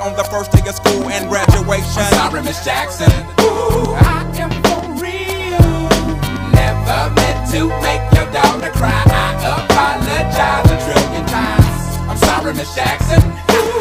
on the first day of school and graduation. I'm sorry, Miss Jackson. Ooh, I am for real. Never meant to make your daughter cry. I apologize a trillion times. I'm sorry, Miss Jackson. Ooh.